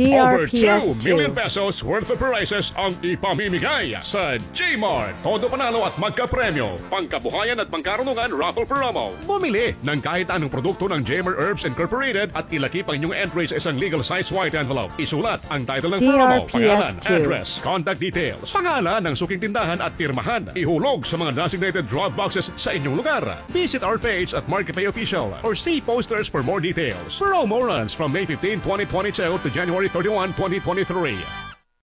Over 2 DRPS2. million pesos worth of prizes ang ipamimigay sa Gmart. Todo panalo at magka-premyo. Pangkabuhayan at pangkarunungan raffle promo. Bumili ng kahit anong produkto ng Jmart Herbs Incorporated at ilakip ang inyong entry sa isang legal size white envelope. Isulat ang title ng promo, pangalan, DRPS2. address, contact details, pangalan ng suking tindahan at pirmahan. Ihulog sa mga designated drop boxes sa inyong lugar. Visit our page at Market Pay Official or see posters for more details. Promo runs from May 15, 2022 to January 31, 2023.